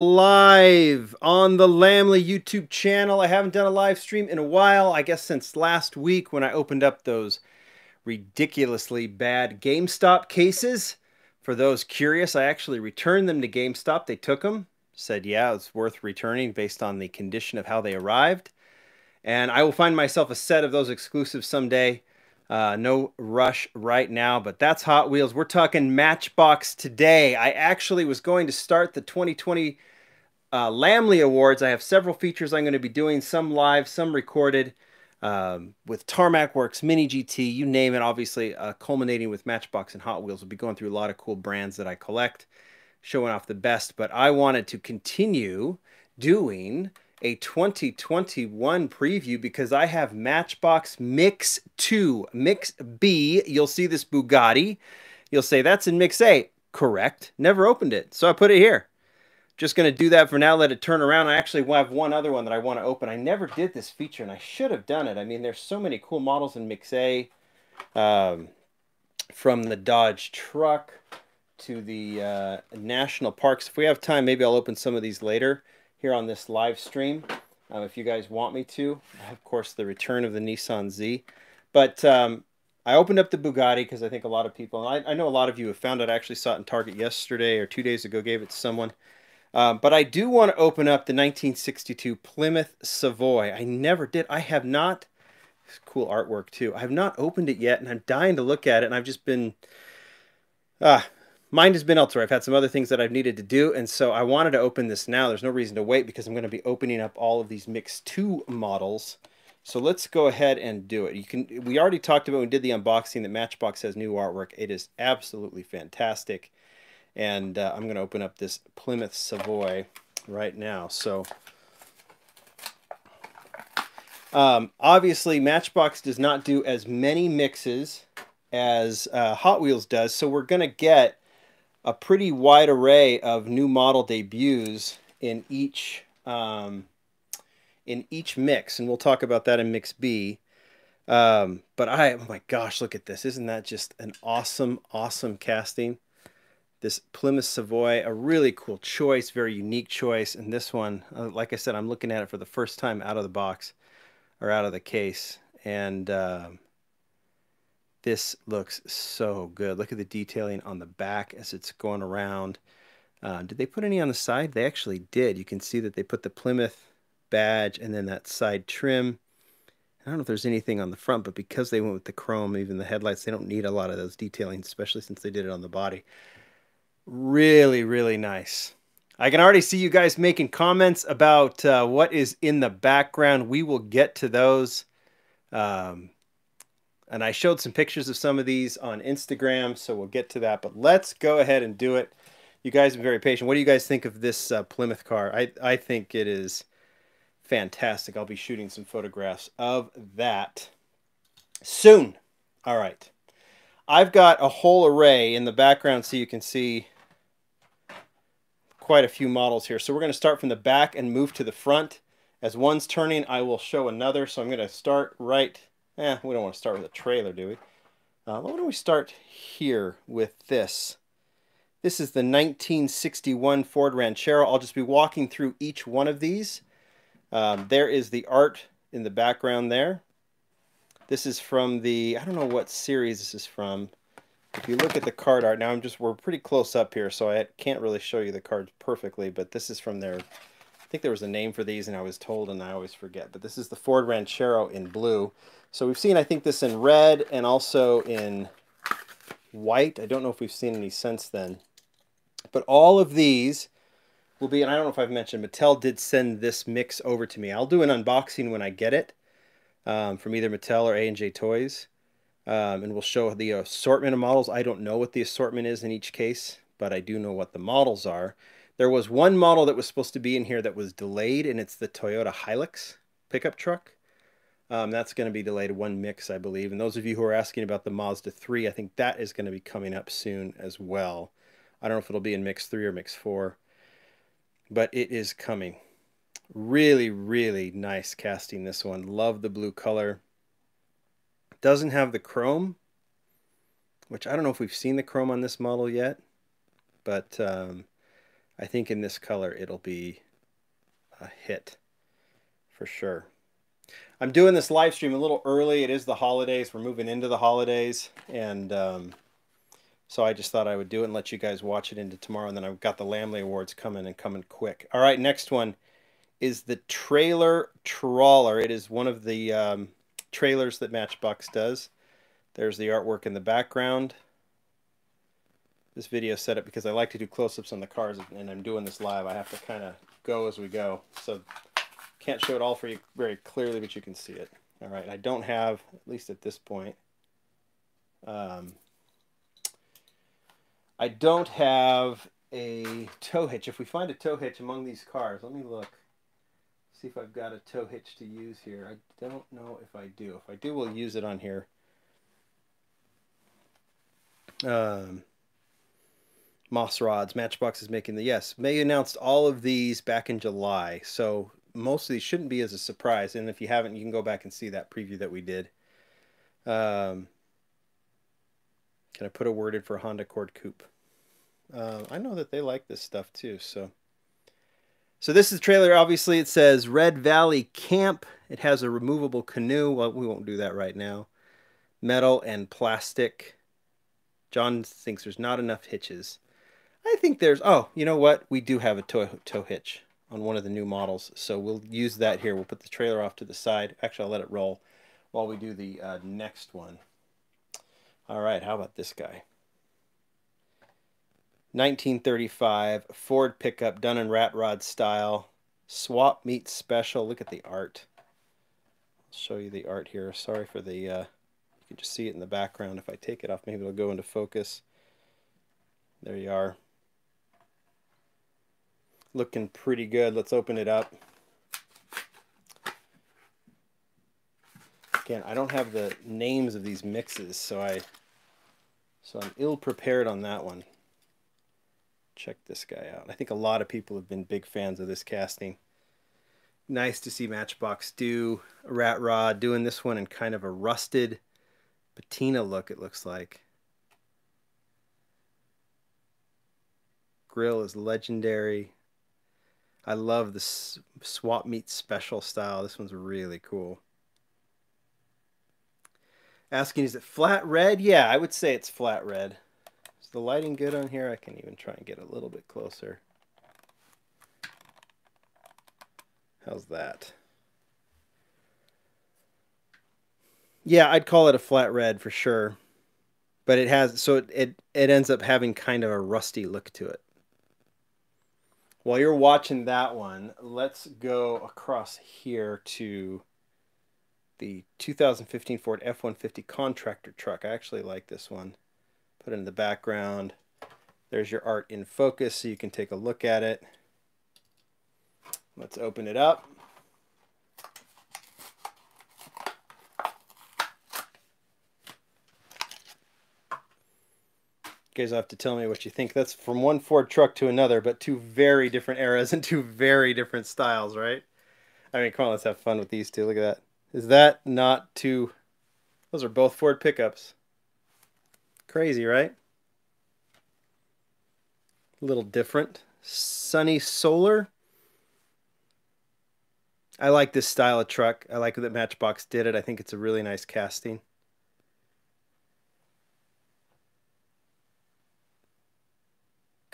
live on the Lamley YouTube channel. I haven't done a live stream in a while, I guess since last week when I opened up those ridiculously bad GameStop cases. For those curious, I actually returned them to GameStop. They took them, said, yeah, it's worth returning based on the condition of how they arrived. And I will find myself a set of those exclusives someday. Uh, no rush right now, but that's Hot Wheels. We're talking Matchbox today. I actually was going to start the 2020 uh, Lamley Awards. I have several features I'm going to be doing, some live, some recorded, um, with Tarmac Works, Mini GT, you name it. Obviously, uh, culminating with Matchbox and Hot Wheels. We'll be going through a lot of cool brands that I collect, showing off the best. But I wanted to continue doing a 2021 preview because I have Matchbox Mix 2, Mix B. You'll see this Bugatti. You'll say, that's in Mix A. Correct. Never opened it. So I put it here just going to do that for now, let it turn around. I actually have one other one that I want to open. I never did this feature, and I should have done it. I mean, there's so many cool models in Mix A, um, from the Dodge truck to the uh, national parks. If we have time, maybe I'll open some of these later here on this live stream, um, if you guys want me to. Of course, the return of the Nissan Z. But um, I opened up the Bugatti because I think a lot of people, I, I know a lot of you have found it. I actually saw it in Target yesterday or two days ago, gave it to someone. Um, but I do want to open up the 1962 Plymouth Savoy. I never did. I have not. Cool artwork too. I have not opened it yet, and I'm dying to look at it. And I've just been, ah, mind has been elsewhere. I've had some other things that I've needed to do, and so I wanted to open this now. There's no reason to wait because I'm going to be opening up all of these Mix 2 models. So let's go ahead and do it. You can. We already talked about when we did the unboxing that Matchbox has new artwork. It is absolutely fantastic and uh, I'm going to open up this Plymouth Savoy right now. So um, obviously Matchbox does not do as many mixes as uh, Hot Wheels does, so we're going to get a pretty wide array of new model debuts in each um, in each mix, and we'll talk about that in Mix B. Um, but I, oh my gosh, look at this! Isn't that just an awesome, awesome casting? This Plymouth Savoy, a really cool choice, very unique choice. And this one, uh, like I said, I'm looking at it for the first time out of the box or out of the case. And uh, this looks so good. Look at the detailing on the back as it's going around. Uh, did they put any on the side? They actually did. You can see that they put the Plymouth badge and then that side trim. I don't know if there's anything on the front, but because they went with the chrome, even the headlights, they don't need a lot of those detailing, especially since they did it on the body. Really, really nice. I can already see you guys making comments about uh, what is in the background. We will get to those. Um, and I showed some pictures of some of these on Instagram, so we'll get to that. But let's go ahead and do it. You guys have been very patient. What do you guys think of this uh, Plymouth car? I, I think it is fantastic. I'll be shooting some photographs of that soon. All right. I've got a whole array in the background so you can see quite a few models here. So we're going to start from the back and move to the front. As one's turning, I will show another. So I'm going to start right, eh, we don't want to start with a trailer, do we? Uh, why don't we start here with this? This is the 1961 Ford Ranchero. I'll just be walking through each one of these. Um, there is the art in the background there. This is from the, I don't know what series this is from. If you look at the card art, now I'm just, we're pretty close up here, so I can't really show you the cards perfectly, but this is from their, I think there was a name for these and I was told and I always forget, but this is the Ford Ranchero in blue. So we've seen, I think, this in red and also in white. I don't know if we've seen any since then. But all of these will be, and I don't know if I've mentioned, Mattel did send this mix over to me. I'll do an unboxing when I get it um, from either Mattel or A&J Toys um, and we'll show the assortment of models. I don't know what the assortment is in each case, but I do know what the models are. There was one model that was supposed to be in here that was delayed, and it's the Toyota Hilux pickup truck. Um, that's going to be delayed one mix, I believe. And those of you who are asking about the Mazda 3, I think that is going to be coming up soon as well. I don't know if it'll be in mix 3 or mix 4, but it is coming. Really, really nice casting this one. Love the blue color. Doesn't have the chrome, which I don't know if we've seen the chrome on this model yet, but um, I think in this color it'll be a hit for sure. I'm doing this live stream a little early. It is the holidays. We're moving into the holidays. And um, so I just thought I would do it and let you guys watch it into tomorrow. And then I've got the Lamley Awards coming and coming quick. All right, next one is the Trailer Trawler. It is one of the um, trailers that Matchbox does. There's the artwork in the background. This video set up because I like to do close-ups on the cars and I'm doing this live. I have to kind of go as we go. So can't show it all for you very clearly, but you can see it. All right, I don't have, at least at this point, um, I don't have a tow hitch. If we find a tow hitch among these cars, let me look. See if I've got a tow hitch to use here. I don't know if I do. If I do, we'll use it on here. Um, Moss rods. Matchbox is making the yes. May announced all of these back in July, so most of these shouldn't be as a surprise. And if you haven't, you can go back and see that preview that we did. Um, can I put a word in for Honda Accord Coupe? Uh, I know that they like this stuff too. So, so this is the trailer. Obviously, it says Red Valley Camp. It has a removable canoe. Well, we won't do that right now. Metal and plastic. John thinks there's not enough hitches. I think there's, oh, you know what? We do have a tow, tow hitch on one of the new models. So we'll use that here. We'll put the trailer off to the side. Actually, I'll let it roll while we do the uh, next one. All right, how about this guy? 1935 Ford pickup done in rat rod style. Swap meet special. Look at the art. I'll show you the art here. Sorry for the, uh, you can just see it in the background. If I take it off, maybe it'll go into focus. There you are looking pretty good. Let's open it up. Again, I don't have the names of these mixes, so I so I'm ill prepared on that one. Check this guy out. I think a lot of people have been big fans of this casting. Nice to see Matchbox do rat rod, doing this one in kind of a rusted patina look, it looks like. Grill is legendary. I love this swap meet special style. This one's really cool. Asking, is it flat red? Yeah, I would say it's flat red. Is the lighting good on here? I can even try and get a little bit closer. How's that? Yeah, I'd call it a flat red for sure. But it has, so it, it, it ends up having kind of a rusty look to it. While you're watching that one, let's go across here to the 2015 Ford F-150 contractor truck. I actually like this one. Put it in the background. There's your art in focus so you can take a look at it. Let's open it up. guys have to tell me what you think. That's from one Ford truck to another, but two very different eras and two very different styles, right? I mean, come on, let's have fun with these two. Look at that. Is that not two? Those are both Ford pickups. Crazy, right? A little different. Sunny Solar. I like this style of truck. I like that Matchbox did it. I think it's a really nice casting.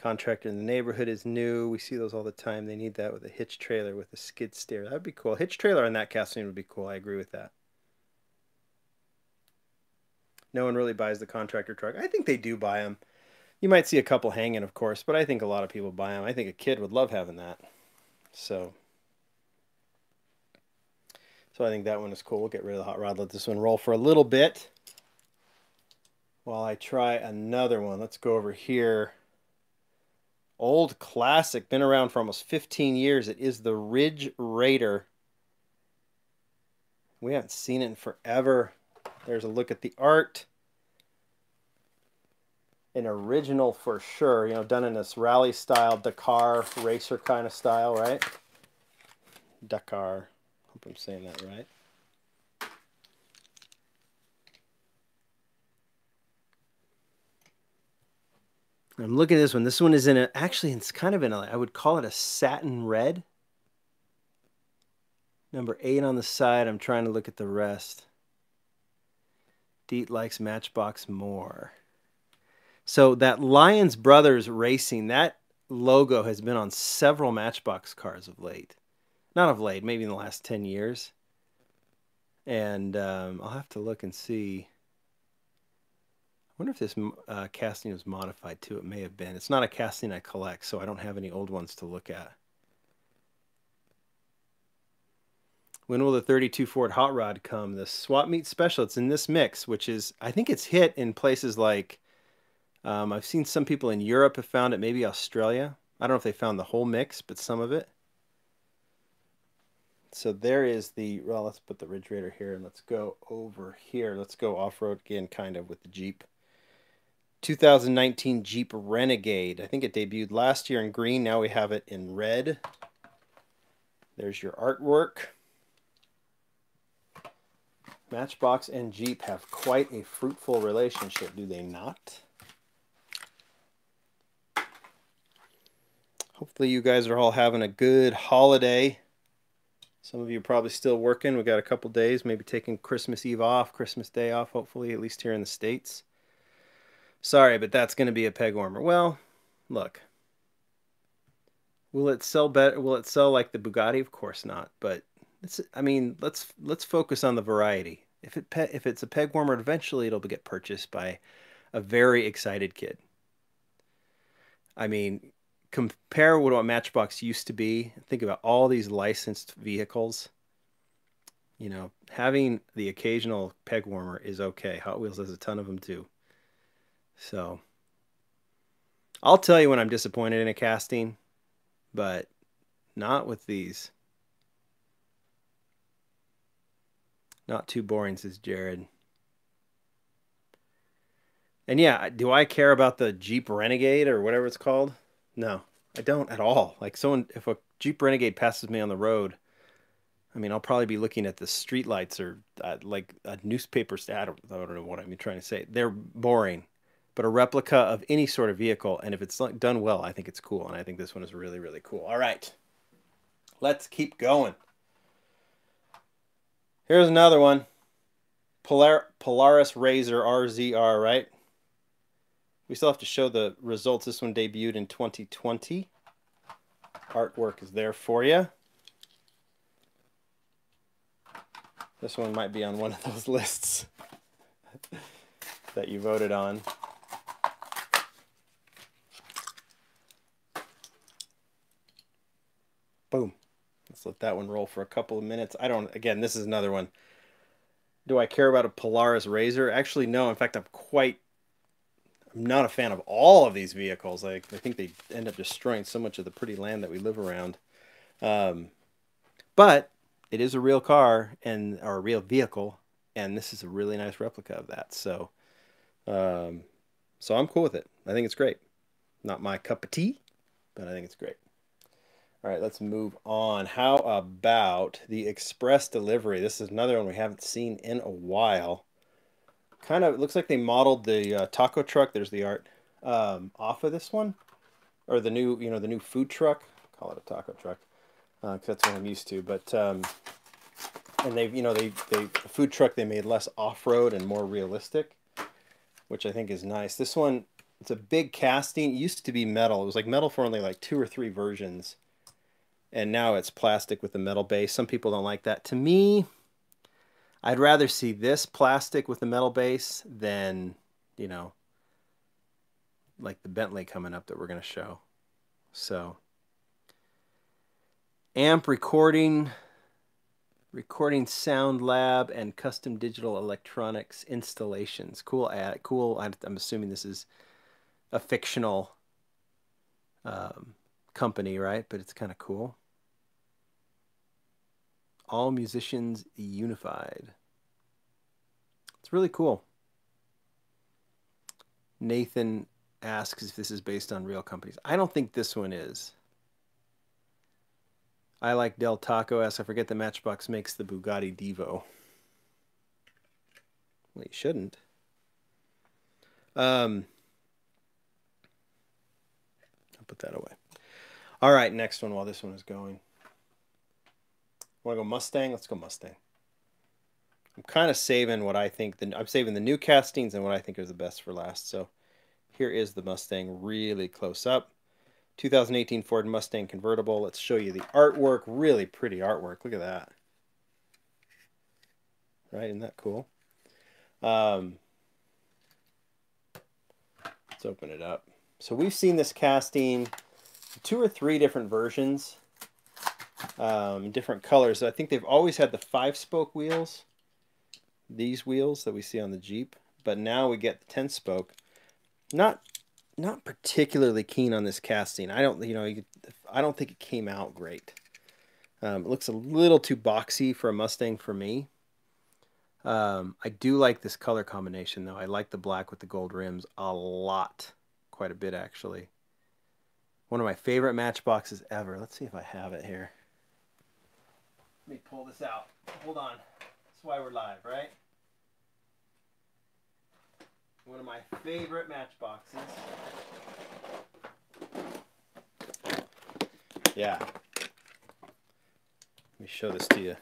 contractor in the neighborhood is new. We see those all the time. They need that with a hitch trailer with a skid steer. That would be cool. Hitch trailer on that casting would be cool. I agree with that. No one really buys the contractor truck. I think they do buy them. You might see a couple hanging, of course, but I think a lot of people buy them. I think a kid would love having that. So, so I think that one is cool. We'll get rid of the hot rod. Let this one roll for a little bit while I try another one. Let's go over here Old classic, been around for almost 15 years. It is the Ridge Raider. We haven't seen it in forever. There's a look at the art. An original for sure, you know, done in this rally style, Dakar racer kind of style, right? Dakar. Hope I'm saying that right. I'm looking at this one. This one is in a, actually, it's kind of in a, I would call it a satin red. Number eight on the side. I'm trying to look at the rest. Deet likes Matchbox more. So that Lions Brothers Racing, that logo has been on several Matchbox cars of late. Not of late, maybe in the last 10 years. And um, I'll have to look and see. I wonder if this uh, casting was modified too. It may have been. It's not a casting I collect, so I don't have any old ones to look at. When will the 32 Ford Hot Rod come? The swap meet special. It's in this mix, which is, I think it's hit in places like, um, I've seen some people in Europe have found it, maybe Australia. I don't know if they found the whole mix, but some of it. So there is the, well, let's put the Ridge Raider here and let's go over here. Let's go off-road again, kind of, with the Jeep. 2019 Jeep Renegade. I think it debuted last year in green. Now we have it in red. There's your artwork. Matchbox and Jeep have quite a fruitful relationship, do they not? Hopefully you guys are all having a good holiday. Some of you are probably still working. We've got a couple days, maybe taking Christmas Eve off, Christmas Day off, hopefully, at least here in the States. Sorry, but that's going to be a peg warmer. Well, look. Will it sell better? Will it sell like the Bugatti? Of course not. But it's, I mean, let's let's focus on the variety. If it if it's a peg warmer, eventually it'll get purchased by a very excited kid. I mean, compare what Matchbox used to be. Think about all these licensed vehicles. You know, having the occasional peg warmer is okay. Hot Wheels has a ton of them too. So, I'll tell you when I'm disappointed in a casting, but not with these. Not too boring, says Jared. And yeah, do I care about the Jeep Renegade or whatever it's called? No, I don't at all. Like someone, if a Jeep Renegade passes me on the road, I mean, I'll probably be looking at the streetlights or uh, like a newspaper. I don't, I don't know what I'm trying to say. They're boring, but a replica of any sort of vehicle, and if it's done well, I think it's cool. And I think this one is really, really cool. All right, let's keep going. Here's another one. Polar Polaris Razor RZR, right? We still have to show the results. This one debuted in 2020. Artwork is there for you. This one might be on one of those lists that you voted on. Boom. Let that one roll for a couple of minutes. I don't, again, this is another one. Do I care about a Polaris Razor? Actually, no. In fact, I'm quite I'm not a fan of all of these vehicles. I, I think they end up destroying so much of the pretty land that we live around. Um, but it is a real car and or a real vehicle, and this is a really nice replica of that. So, um, so I'm cool with it. I think it's great. Not my cup of tea, but I think it's great. All right, let's move on. How about the express delivery? This is another one we haven't seen in a while kind of looks like they modeled the uh, taco truck. There's the art um, off of this one, or the new, you know, the new food truck. Call it a taco truck, because uh, that's what I'm used to. But um, and they've, you know, they they the food truck they made less off road and more realistic, which I think is nice. This one, it's a big casting. It used to be metal. It was like metal for only like two or three versions, and now it's plastic with a metal base. Some people don't like that. To me, I'd rather see this plastic with a metal base than, you know, like the Bentley coming up that we're going to show. So, amp recording, recording sound lab, and custom digital electronics installations. Cool ad, cool. I'm assuming this is a fictional um, company, right? But it's kind of cool. All musicians unified. It's really cool. Nathan asks if this is based on real companies. I don't think this one is. I like Del Taco asks, I forget the Matchbox makes the Bugatti Divo. Well, you shouldn't. Um, I'll put that away. All right, next one while this one is going. Want to go Mustang? Let's go Mustang. I'm kind of saving what I think. The, I'm saving the new castings and what I think is the best for last. So here is the Mustang really close up. 2018 Ford Mustang convertible. Let's show you the artwork. Really pretty artwork. Look at that. Right, isn't that cool? Um, let's open it up. So we've seen this casting two or three different versions, um, different colors. I think they've always had the five-spoke wheels, these wheels that we see on the Jeep, but now we get the 10-spoke. Not not particularly keen on this casting. I don't, you know, I don't think it came out great. Um, it looks a little too boxy for a Mustang for me. Um, I do like this color combination though. I like the black with the gold rims a lot, quite a bit actually. One of my favorite matchboxes ever. Let's see if I have it here. Let me pull this out. Hold on. That's why we're live, right? One of my favorite matchboxes. Yeah. Let me show this to you.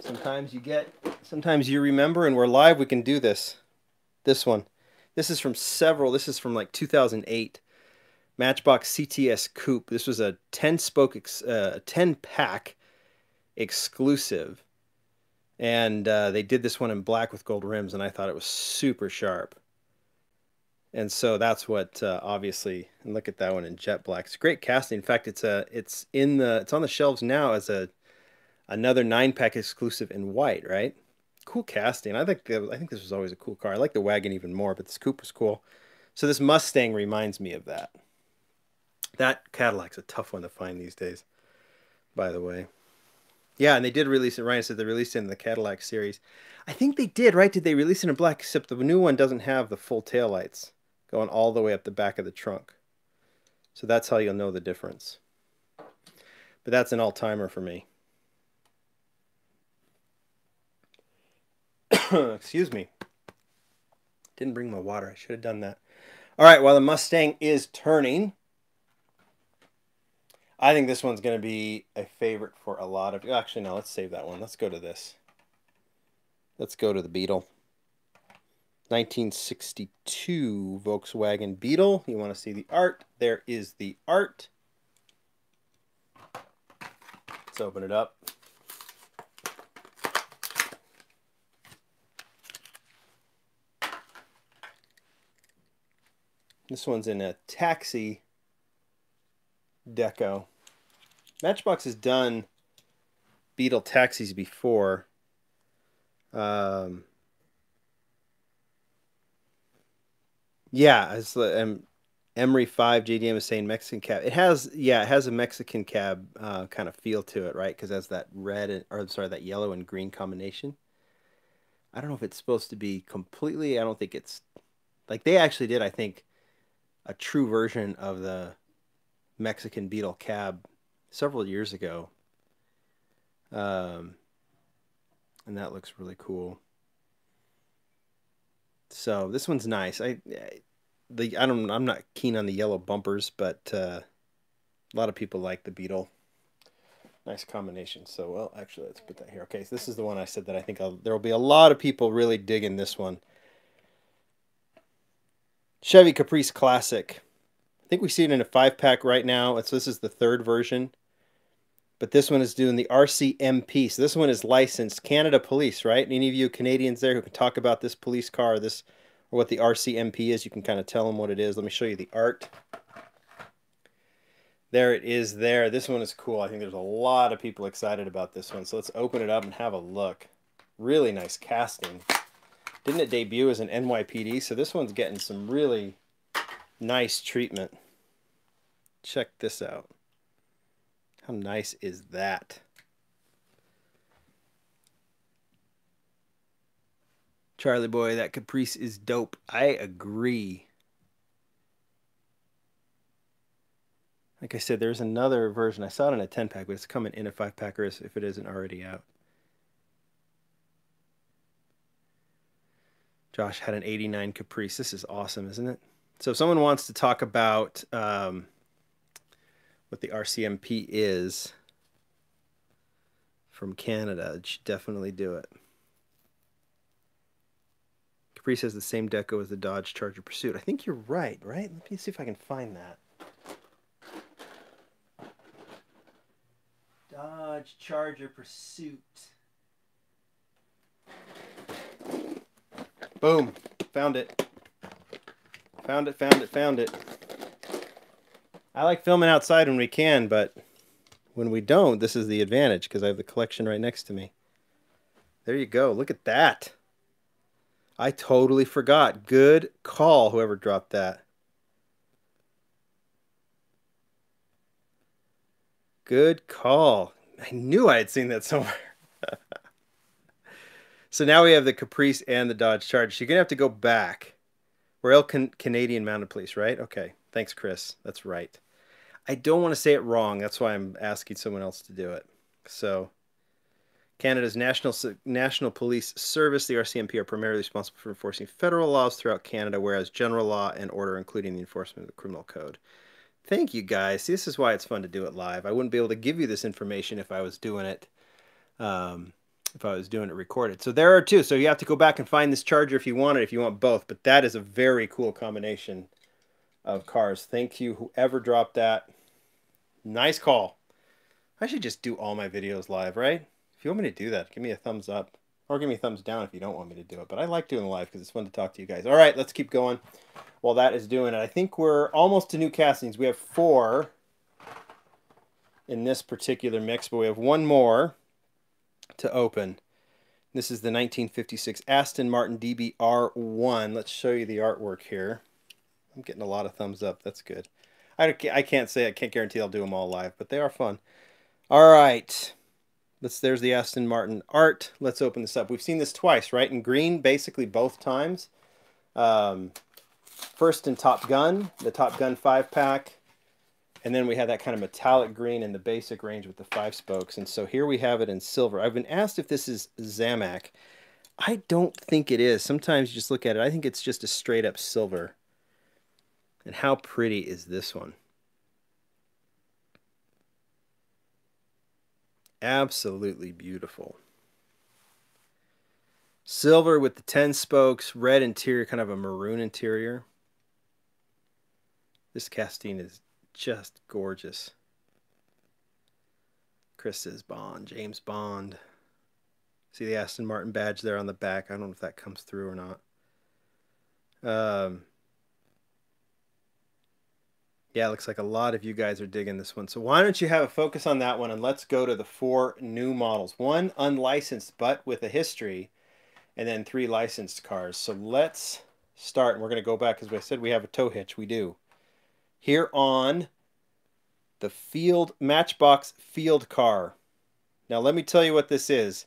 Sometimes you get, sometimes you remember, and we're live, we can do this. This one. This is from several, this is from like 2008. Matchbox CTS Coupe. This was a 10 spoke, uh, 10 pack exclusive. And uh, they did this one in black with gold rims, and I thought it was super sharp. And so that's what uh, obviously, and look at that one in jet black. It's great casting. In fact, it's a, it's in the, it's on the shelves now as a, another nine pack exclusive in white, right? Cool casting. I think, I think this was always a cool car. I like the wagon even more, but this coupe was cool. So this Mustang reminds me of that. That Cadillac's a tough one to find these days, by the way. Yeah, and they did release it. Ryan said they released it in the Cadillac series. I think they did, right? Did they release it in black? Except the new one doesn't have the full tail lights going all the way up the back of the trunk. So that's how you'll know the difference. But that's an all-timer for me. Excuse me. Didn't bring my water. I should have done that. All right, while the Mustang is turning, I think this one's going to be a favorite for a lot of... you. Actually, no, let's save that one. Let's go to this. Let's go to the Beetle. 1962 Volkswagen Beetle. You want to see the art? There is the art. Let's open it up. This one's in a taxi deco. Matchbox has done Beetle taxis before. Um, yeah, it's um, Emery Five JDM is saying Mexican cab. It has yeah, it has a Mexican cab uh, kind of feel to it, right? Because it has that red and, or sorry, that yellow and green combination. I don't know if it's supposed to be completely. I don't think it's like they actually did. I think a true version of the Mexican Beetle cab several years ago. Um, and that looks really cool. So this one's nice. I, the I don't I'm not keen on the yellow bumpers, but uh, a lot of people like the Beetle. Nice combination. So well, actually, let's put that here. Okay, so this is the one I said that I think I'll, there will be a lot of people really digging this one. Chevy Caprice Classic. I think we see it in a five pack right now. So this is the third version. But this one is doing the RCMP. So this one is licensed Canada Police, right? Any of you Canadians there who can talk about this police car, this or what the RCMP is, you can kind of tell them what it is. Let me show you the art. There it is there. This one is cool. I think there's a lot of people excited about this one. So let's open it up and have a look. Really nice casting. Didn't it debut as an NYPD? So this one's getting some really nice treatment. Check this out. How nice is that? Charlie boy, that Caprice is dope. I agree. Like I said, there's another version. I saw it in a 10 pack, but it's coming in a 5 packer if it isn't already out. Josh had an 89 Caprice. This is awesome, isn't it? So if someone wants to talk about um, what the RCMP is from Canada, should definitely do it. Caprice has the same deco as the Dodge Charger Pursuit. I think you're right, right? Let me see if I can find that. Dodge Charger Pursuit. Boom. Found it. Found it, found it, found it. I like filming outside when we can, but when we don't, this is the advantage because I have the collection right next to me. There you go. Look at that. I totally forgot. Good call, whoever dropped that. Good call. I knew I had seen that somewhere. so now we have the Caprice and the Dodge Charger. So you're going to have to go back. Royal Can Canadian Mounted Police, right? Okay. Thanks, Chris. That's right. I don't want to say it wrong. That's why I'm asking someone else to do it. So Canada's National National Police Service, the RCMP, are primarily responsible for enforcing federal laws throughout Canada, whereas general law and order, including the enforcement of the criminal code. Thank you, guys. See, this is why it's fun to do it live. I wouldn't be able to give you this information if I was doing it, um, if I was doing it recorded. So there are two. So you have to go back and find this charger if you want it, if you want both. But that is a very cool combination of cars. Thank you, whoever dropped that. Nice call. I should just do all my videos live, right? If you want me to do that, give me a thumbs up. Or give me a thumbs down if you don't want me to do it. But I like doing live because it's fun to talk to you guys. All right, let's keep going while that is doing it. I think we're almost to new castings. We have four in this particular mix, but we have one more to open. This is the 1956 Aston Martin DBR1. Let's show you the artwork here. I'm getting a lot of thumbs up. That's good. I, I can't say, I can't guarantee I'll do them all live, but they are fun. All right. Let's, there's the Aston Martin art. Let's open this up. We've seen this twice, right? In green, basically both times. Um, first in Top Gun, the Top Gun 5-pack. And then we had that kind of metallic green in the basic range with the five spokes. And so here we have it in silver. I've been asked if this is Zamac. I don't think it is. Sometimes you just look at it. I think it's just a straight up silver. And how pretty is this one? Absolutely beautiful. Silver with the 10 spokes, red interior, kind of a maroon interior. This casting is just gorgeous. Chris says Bond, James Bond. See the Aston Martin badge there on the back. I don't know if that comes through or not. Um, yeah, looks like a lot of you guys are digging this one. So why don't you have a focus on that one and let's go to the four new models. One unlicensed but with a history and then three licensed cars. So let's start. And we're going to go back as I said we have a tow hitch. We do. Here on the field Matchbox field car. Now let me tell you what this is.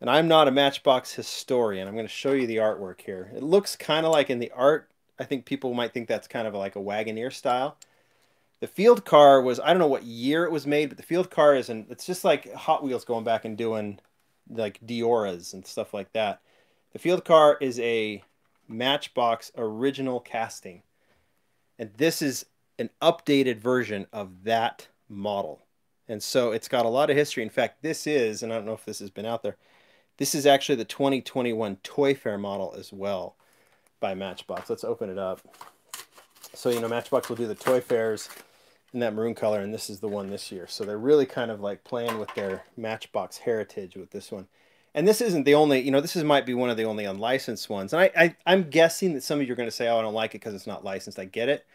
And I'm not a Matchbox historian. I'm going to show you the artwork here. It looks kind of like in the art I think people might think that's kind of like a Wagoneer style. The field car was I don't know what year it was made, but the field car is and it's just like Hot Wheels going back and doing like Deoras and stuff like that. The field car is a Matchbox original casting. And this is an updated version of that model. And so it's got a lot of history. In fact, this is, and I don't know if this has been out there, this is actually the 2021 Toy Fair model as well by Matchbox. Let's open it up. So, you know, Matchbox will do the toy fairs in that maroon color, and this is the one this year. So they're really kind of like playing with their Matchbox heritage with this one. And this isn't the only, you know, this is might be one of the only unlicensed ones. And I, I, I'm guessing that some of you are going to say, oh, I don't like it because it's not licensed. I get it.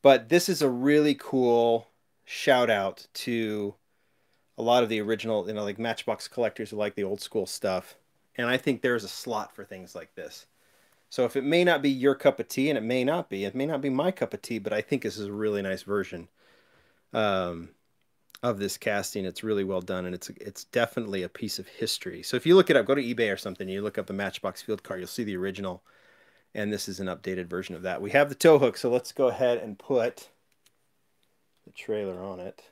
But this is a really cool shout out to a lot of the original, you know, like Matchbox collectors who like the old school stuff. And I think there's a slot for things like this. So if it may not be your cup of tea, and it may not be, it may not be my cup of tea, but I think this is a really nice version um, of this casting. It's really well done, and it's it's definitely a piece of history. So if you look it up, go to eBay or something, you look up the Matchbox Field car, you'll see the original, and this is an updated version of that. We have the tow hook, so let's go ahead and put the trailer on it.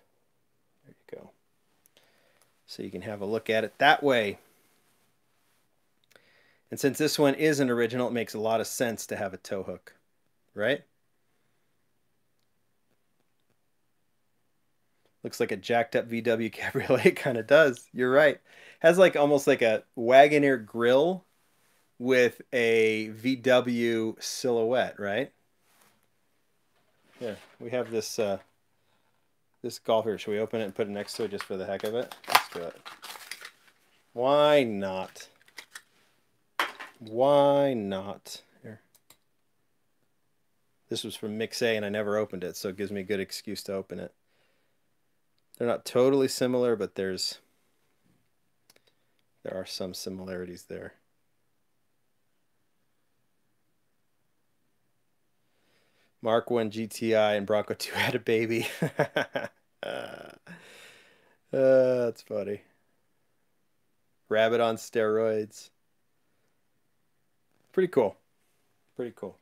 There you go. So you can have a look at it that way. And since this one is an original, it makes a lot of sense to have a tow hook, right? Looks like a jacked up VW Cabriolet. kind of does. You're right. Has like almost like a Wagoneer grill with a VW silhouette, right? Here, we have this uh, this golf here. Should we open it and put it next to it just for the heck of it? Let's do it. Why not? Why not? Here. This was from Mix A and I never opened it, so it gives me a good excuse to open it. They're not totally similar, but there's there are some similarities there. Mark 1 GTI and Bronco 2 had a baby. uh, that's funny. Rabbit on steroids. Pretty cool. Pretty cool.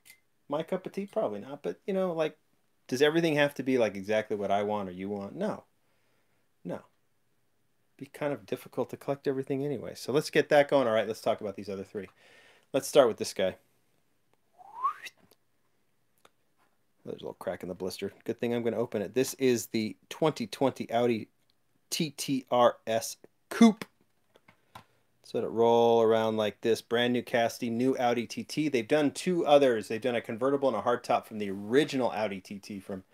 My cup of tea? Probably not. But, you know, like, does everything have to be like exactly what I want or you want? No. No. Be kind of difficult to collect everything anyway. So let's get that going. All right, let's talk about these other three. Let's start with this guy. There's a little crack in the blister. Good thing I'm going to open it. This is the 2020 Audi TTRS Coupe. So let it roll around like this. Brand new casting, new Audi TT. They've done two others. They've done a convertible and a hardtop from the original Audi TT from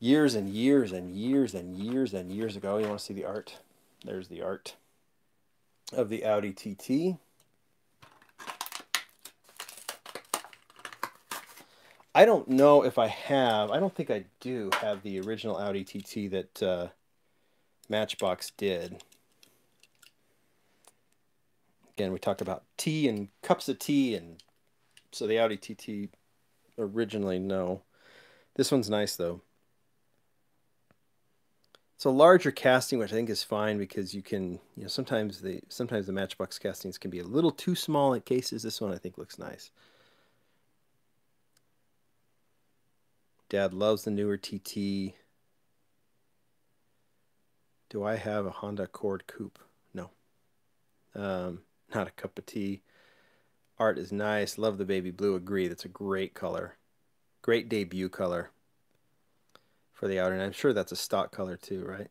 years and years and years and years and years ago. You want to see the art? There's the art of the Audi TT. I don't know if I have, I don't think I do have the original Audi TT that uh, Matchbox did. Again, we talked about tea and cups of tea, and so the Audi TT originally, no. This one's nice, though. It's a larger casting, which I think is fine because you can, you know, sometimes the sometimes the Matchbox castings can be a little too small in cases. This one I think looks nice. Dad loves the newer TT. Do I have a Honda Accord Coupe? No. Um, not a cup of tea. Art is nice. Love the baby blue. Agree. That's a great color. Great debut color for the Audi. And I'm sure that's a stock color too, right?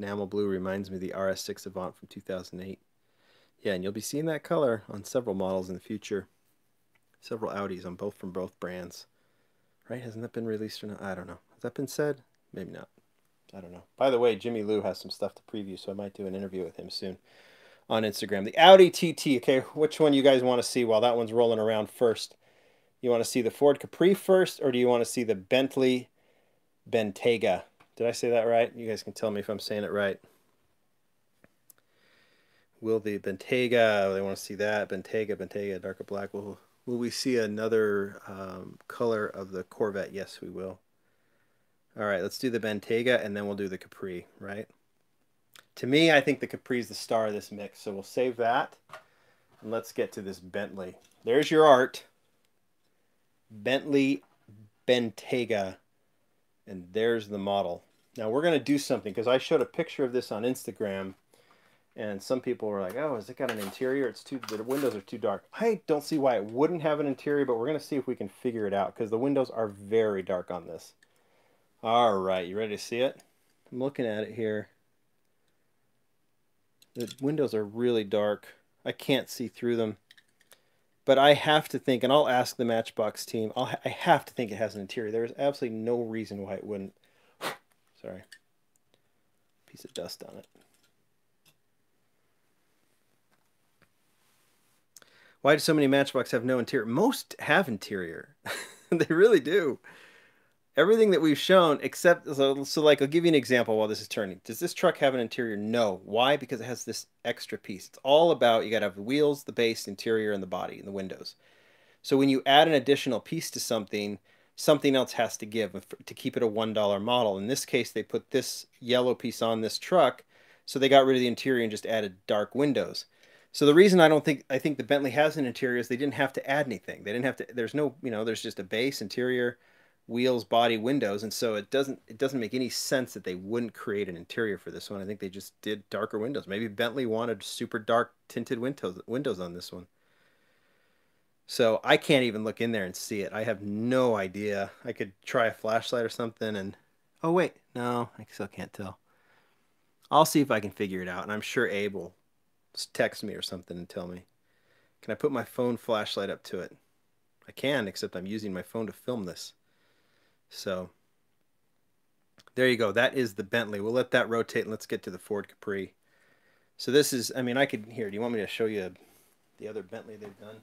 Enamel blue reminds me of the RS6 Avant from 2008. Yeah, and you'll be seeing that color on several models in the future. Several Audis on both from both brands. Right? Hasn't that been released or not? I don't know. Has that been said? Maybe not. I don't know. By the way, Jimmy Lou has some stuff to preview, so I might do an interview with him soon on Instagram. The Audi TT. Okay, which one you guys want to see while that one's rolling around first? You want to see the Ford Capri first, or do you want to see the Bentley Bentayga? Did I say that right? You guys can tell me if I'm saying it right. Will the Bentayga, they want to see that. Bentayga, Bentayga, darker black. Will Will we see another um, color of the Corvette? Yes, we will. All right, let's do the Bentayga and then we'll do the Capri, right? To me, I think the Capri is the star of this mix, so we'll save that. And let's get to this Bentley. There's your art. Bentley Bentayga. And there's the model. Now we're going to do something because I showed a picture of this on Instagram and some people were like, "Oh, has it got an interior? It's too the windows are too dark." I don't see why it wouldn't have an interior, but we're gonna see if we can figure it out because the windows are very dark on this. All right, you ready to see it? I'm looking at it here. The windows are really dark. I can't see through them. But I have to think, and I'll ask the Matchbox team, I'll, I have to think it has an interior. There's absolutely no reason why it wouldn't. Sorry. Piece of dust on it. Why do so many Matchbox have no interior? Most have interior. they really do. Everything that we've shown, except so, so, like I'll give you an example while this is turning. Does this truck have an interior? No. Why? Because it has this extra piece. It's all about you got to have the wheels, the base, interior, and the body, and the windows. So when you add an additional piece to something, something else has to give to keep it a one dollar model. In this case, they put this yellow piece on this truck, so they got rid of the interior and just added dark windows. So the reason I don't think I think the Bentley has an interior is they didn't have to add anything. They didn't have to. There's no you know there's just a base interior, wheels, body, windows, and so it doesn't it doesn't make any sense that they wouldn't create an interior for this one. I think they just did darker windows. Maybe Bentley wanted super dark tinted windows windows on this one. So I can't even look in there and see it. I have no idea. I could try a flashlight or something, and Oh, wait. No, I still can't tell. I'll see if I can figure it out, and I'm sure Abe will text me or something and tell me. Can I put my phone flashlight up to it? I can, except I'm using my phone to film this. So, there you go. That is the Bentley. We'll let that rotate and let's get to the Ford Capri. So this is, I mean, I could, here, do you want me to show you the other Bentley they've done?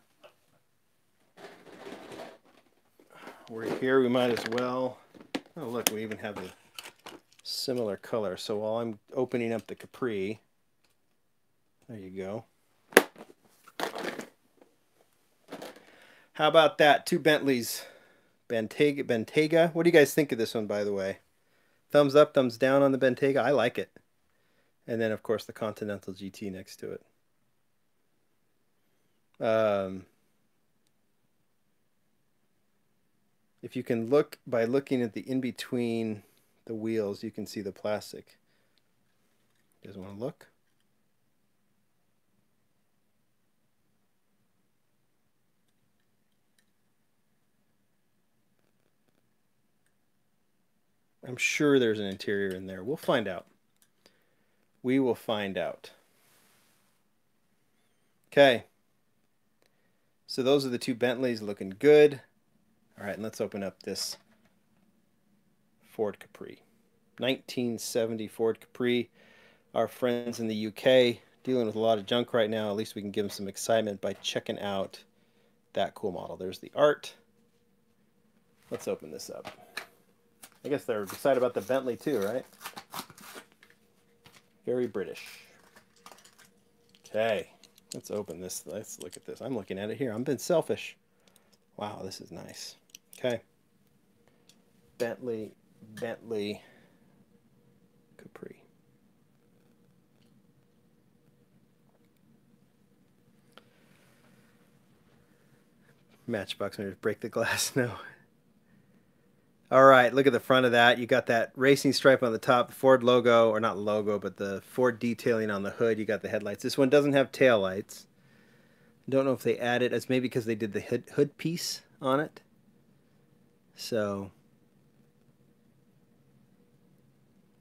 We're here, we might as well. Oh, look, we even have a similar color. So while I'm opening up the Capri, there you go. How about that? Two Bentleys. Bentayga, Bentayga. What do you guys think of this one, by the way? Thumbs up, thumbs down on the Bentayga. I like it. And then, of course, the Continental GT next to it. Um, if you can look by looking at the in between the wheels, you can see the plastic. You guys want to look? I'm sure there's an interior in there. We'll find out. We will find out. Okay. So those are the two Bentleys looking good. All right, and let's open up this Ford Capri. 1970 Ford Capri. Our friends in the UK dealing with a lot of junk right now. At least we can give them some excitement by checking out that cool model. There's the art. Let's open this up. I guess they're excited about the Bentley too, right? Very British. Okay, let's open this. Let's look at this. I'm looking at it here. I'm being selfish. Wow, this is nice. Okay. Bentley, Bentley, Capri. Matchbox, I'm break the glass. No. All right, look at the front of that. You got that racing stripe on the top, the Ford logo, or not logo, but the Ford detailing on the hood. You got the headlights. This one doesn't have tail lights. Don't know if they added. It's maybe because they did the hood, hood piece on it. So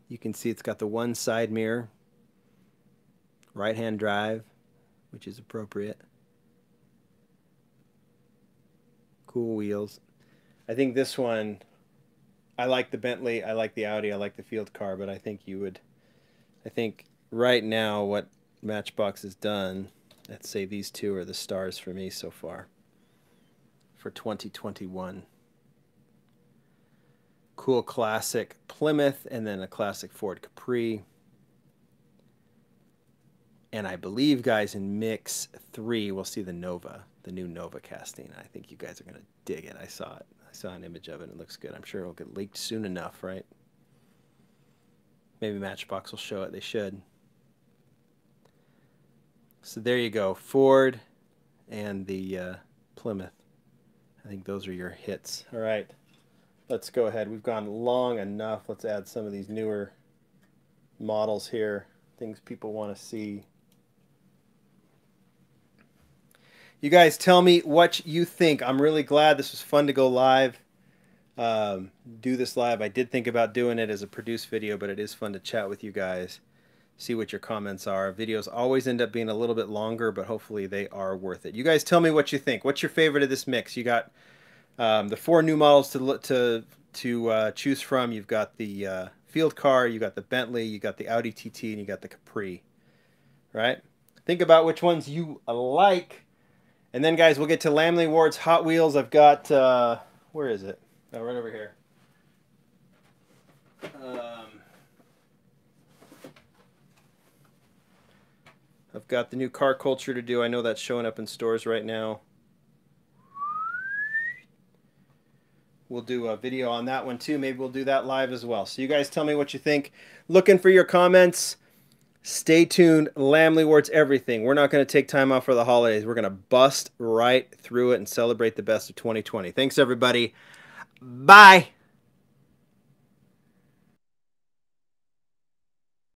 you can see it's got the one side mirror, right-hand drive, which is appropriate. Cool wheels. I think this one I like the Bentley, I like the Audi, I like the field car, but I think you would, I think right now what Matchbox has done, let's say these two are the stars for me so far for 2021. Cool classic Plymouth and then a classic Ford Capri. And I believe, guys, in mix three, we'll see the Nova, the new Nova casting. I think you guys are going to dig it. I saw it saw an image of it. It looks good. I'm sure it'll get leaked soon enough, right? Maybe Matchbox will show it. They should. So there you go. Ford and the uh, Plymouth. I think those are your hits. All right. Let's go ahead. We've gone long enough. Let's add some of these newer models here. Things people want to see. You guys tell me what you think. I'm really glad this was fun to go live. Um, do this live. I did think about doing it as a produced video, but it is fun to chat with you guys. See what your comments are. Videos always end up being a little bit longer, but hopefully they are worth it. You guys tell me what you think. What's your favorite of this mix? You got um, the four new models to to to uh, choose from. You've got the uh, field car, you got the Bentley, you got the Audi TT, and you got the Capri. Right? Think about which ones you like and then, guys, we'll get to Lamley Awards Hot Wheels. I've got, uh, where is it? Oh, right over here. Um, I've got the new car culture to do. I know that's showing up in stores right now. We'll do a video on that one too. Maybe we'll do that live as well. So you guys tell me what you think. Looking for your comments. Stay tuned. Lamley Awards everything. We're not going to take time off for the holidays. We're going to bust right through it and celebrate the best of 2020. Thanks, everybody. Bye.